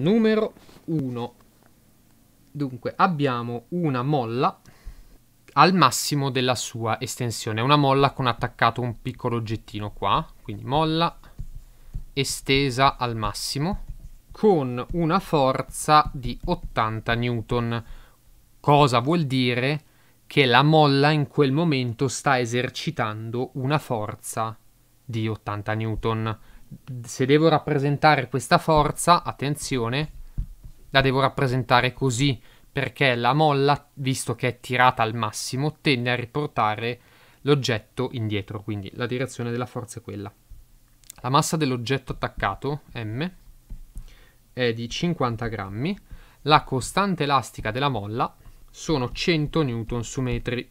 numero 1. Dunque, abbiamo una molla al massimo della sua estensione. Una molla con attaccato un piccolo oggettino qua. Quindi molla estesa al massimo con una forza di 80 newton. Cosa vuol dire? Che la molla in quel momento sta esercitando una forza di 80 newton. Se devo rappresentare questa forza, attenzione, la devo rappresentare così, perché la molla, visto che è tirata al massimo, tende a riportare l'oggetto indietro, quindi la direzione della forza è quella. La massa dell'oggetto attaccato, m, è di 50 grammi, la costante elastica della molla sono 100 newton su metri.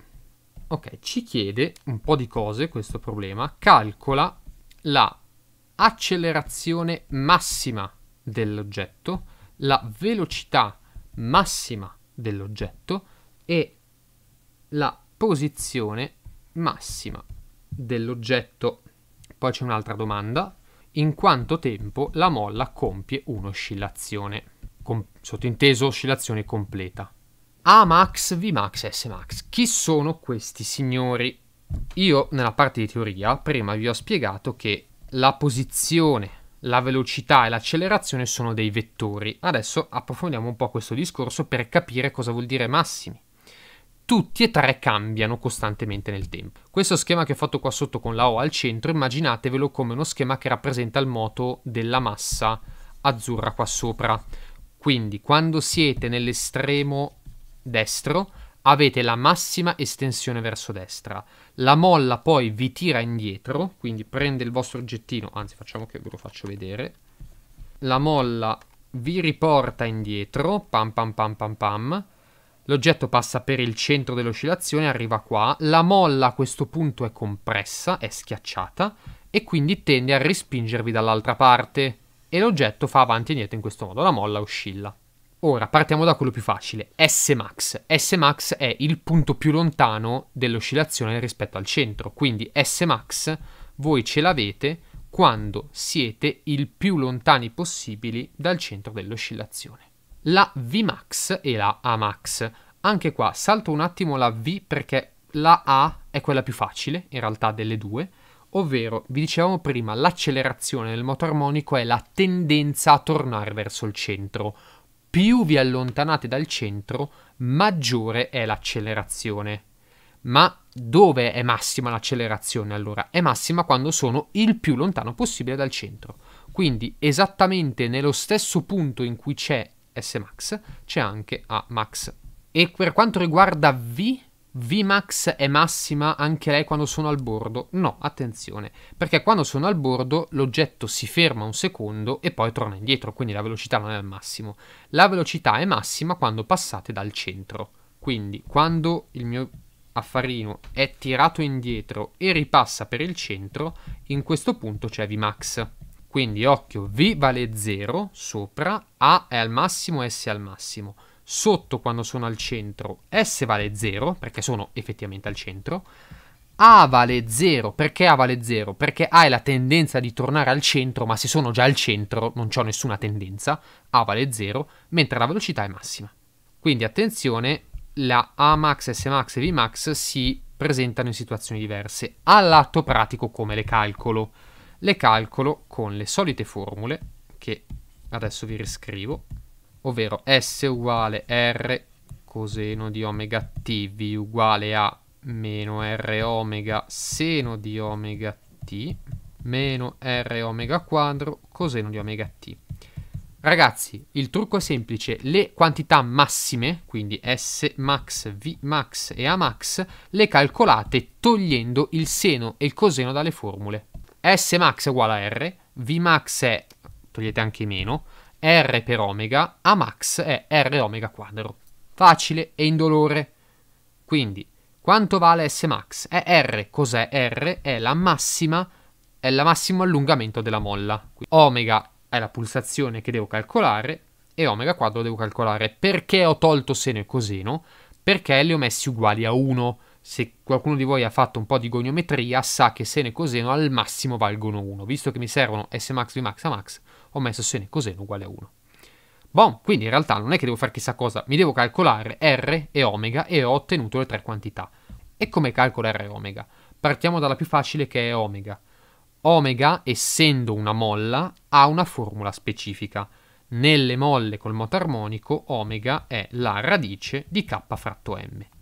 Ok, ci chiede un po' di cose questo problema. Calcola la accelerazione massima dell'oggetto, la velocità massima dell'oggetto e la posizione massima dell'oggetto. Poi c'è un'altra domanda in quanto tempo la molla compie un'oscillazione. Com- sottinteso oscillazione completa. A max, V max, S max. Chi sono questi signori? Io nella parte di teoria prima vi ho spiegato che la posizione, la velocità e l'accelerazione sono dei vettori. Adesso approfondiamo un po' questo discorso per capire cosa vuol dire massimi tutti e tre cambiano costantemente nel tempo. Questo schema che ho fatto qua sotto con la O al centro, immaginatevelo come uno schema che rappresenta il moto della massa azzurra qua sopra. Quindi quando siete nell'estremo destro avete la massima estensione verso destra. La molla poi vi tira indietro, quindi prende il vostro oggettino, anzi facciamo che ve lo faccio vedere. La molla vi riporta indietro, pam pam pam pam pam L'oggetto passa per il centro dell'oscillazione, arriva qua, la molla a questo punto è compressa, è schiacciata e quindi tende a respingervi dall'altra parte e l'oggetto fa avanti e indietro in questo modo, la molla oscilla. Ora partiamo da quello più facile, S max. S max è il punto più lontano dell'oscillazione rispetto al centro, quindi S max voi ce l'avete quando siete il più lontani possibili dal centro dell'oscillazione la Vmax e la Amax. Anche qua salto un attimo la V perché la A è quella più facile, in realtà delle due, ovvero, vi dicevamo prima, l'accelerazione del moto armonico è la tendenza a tornare verso il centro. Più vi allontanate dal centro, maggiore è l'accelerazione. Ma dove è massima l'accelerazione allora? È massima quando sono il più lontano possibile dal centro. Quindi esattamente nello stesso punto in cui c'è S max, c'è anche A max. E per quanto riguarda V, Vmax è massima anche lei quando sono al bordo? No, attenzione, perché quando sono al bordo l'oggetto si ferma un secondo e poi torna indietro, quindi la velocità non è al massimo. La velocità è massima quando passate dal centro. Quindi quando il mio affarino è tirato indietro e ripassa per il centro, in questo punto c'è Vmax. Quindi occhio, V vale 0 sopra, A è al massimo, S è al massimo. Sotto quando sono al centro, S vale 0 perché sono effettivamente al centro. A vale 0, perché A vale 0? Perché A è la tendenza di tornare al centro, ma se sono già al centro non ho nessuna tendenza, A vale 0, mentre la velocità è massima. Quindi attenzione, la A max, S max e V max si presentano in situazioni diverse. All'atto pratico come le calcolo? le calcolo con le solite formule che adesso vi riscrivo, ovvero S uguale R coseno di omega t V uguale a meno R omega seno di omega t meno R omega quadro coseno di omega t. Ragazzi, il trucco è semplice, le quantità massime, quindi S max, V max e A max, le calcolate togliendo il seno e il coseno dalle formule. S max è uguale a R, V max è, togliete anche meno, R per omega, A max è R omega quadro. Facile e indolore. Quindi, quanto vale S max? È R, cos'è R? È la massima, è il massimo allungamento della molla. Quindi, omega è la pulsazione che devo calcolare e omega quadro devo calcolare. Perché ho tolto seno e coseno? Perché li ho messi uguali a 1 se qualcuno di voi ha fatto un po' di goniometria sa che seno e coseno al massimo valgono 1. Visto che mi servono S max, V max, A max, ho messo seno e coseno uguale a 1. Bon, quindi in realtà non è che devo fare chissà cosa, mi devo calcolare R e omega e ho ottenuto le tre quantità. E come calcolo R e omega? Partiamo dalla più facile che è omega. Omega, essendo una molla, ha una formula specifica. Nelle molle col moto armonico, omega è la radice di k fratto m.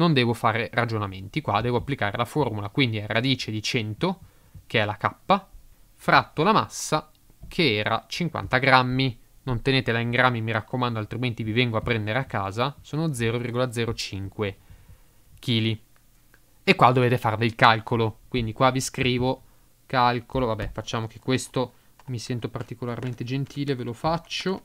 Non devo fare ragionamenti qua, devo applicare la formula, quindi è radice di 100, che è la k, fratto la massa, che era 50 grammi. Non tenetela in grammi, mi raccomando, altrimenti vi vengo a prendere a casa. Sono 0,05 kg. E qua dovete farvi il calcolo. Quindi qua vi scrivo calcolo. Vabbè, facciamo che questo mi sento particolarmente gentile, ve lo faccio.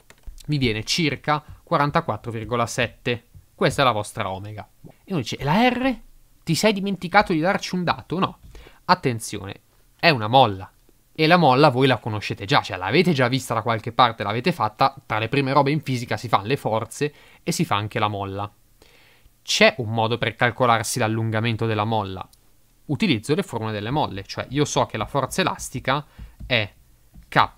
Mi viene circa 44,7. Questa è la vostra omega. E uno dice, la R? Ti sei dimenticato di darci un dato? No. Attenzione, è una molla. E la molla voi la conoscete già, cioè l'avete già vista da qualche parte, l'avete fatta, tra le prime robe in fisica si fanno le forze e si fa anche la molla. C'è un modo per calcolarsi l'allungamento della molla. Utilizzo le formule delle molle, cioè io so che la forza elastica è K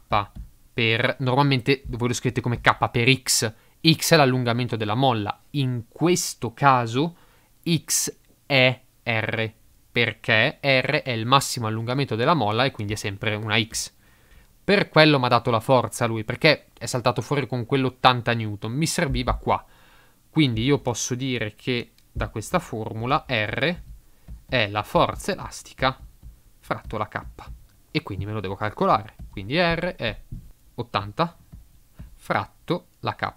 per, normalmente voi lo scrivete come K per X, X è l'allungamento della molla, in questo caso X è R perché R è il massimo allungamento della molla e quindi è sempre una X. Per quello mi ha dato la forza lui, perché è saltato fuori con quell'80 Newton, mi serviva qua. Quindi io posso dire che da questa formula R è la forza elastica fratto la K. E quindi me lo devo calcolare. Quindi R è 80 fratto la K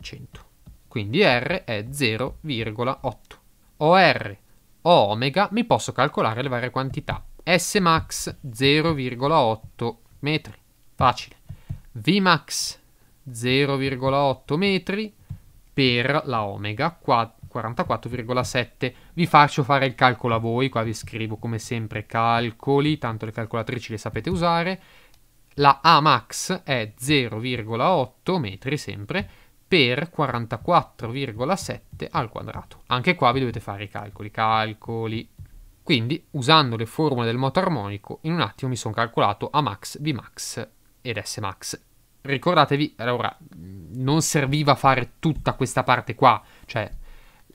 100. Quindi R è 0,8. OR o omega mi posso calcolare le varie quantità. S max 0,8 metri, facile. V max 0,8 metri per la omega 44,7. Vi faccio fare il calcolo a voi, qua vi scrivo come sempre calcoli, tanto le calcolatrici le sapete usare. La A max è 0,8 metri sempre per 44,7 al quadrato. Anche qua vi dovete fare i calcoli, calcoli. Quindi, usando le formule del moto armonico, in un attimo mi sono calcolato A max, B max ed S max. Ricordatevi, allora, non serviva fare tutta questa parte qua, cioè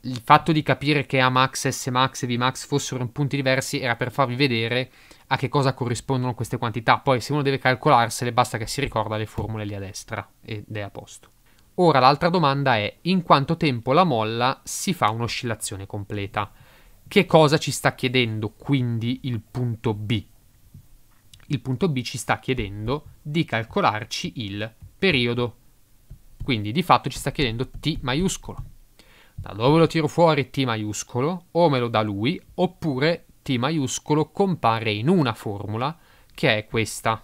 il fatto di capire che A max, S max e V max fossero in punti diversi era per farvi vedere a che cosa corrispondono queste quantità. Poi se uno deve calcolarsele basta che si ricorda le formule lì a destra ed è a posto. Ora l'altra domanda è in quanto tempo la molla si fa un'oscillazione completa? Che cosa ci sta chiedendo quindi il punto B? Il punto B ci sta chiedendo di calcolarci il periodo. Quindi di fatto ci sta chiedendo T maiuscolo. Da dove lo tiro fuori T maiuscolo? O me lo dà lui, oppure T maiuscolo compare in una formula che è questa.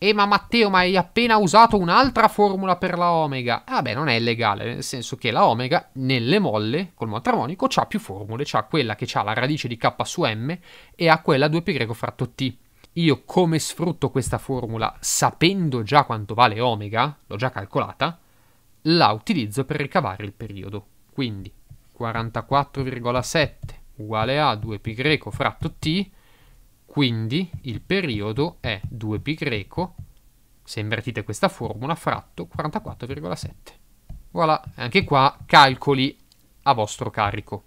E ma Matteo, ma hai appena usato un'altra formula per la omega. Ah beh, non è illegale, nel senso che la omega nelle molle, col moto armonico, ha più formule. C'ha quella che ha la radice di k su m e ha quella 2π fratto t. Io come sfrutto questa formula sapendo già quanto vale omega, l'ho già calcolata, la utilizzo per ricavare il periodo. Quindi 44,7 uguale a 2π fratto t quindi il periodo è 2π greco, se invertite questa formula, fratto 44,7. Voilà, anche qua calcoli a vostro carico.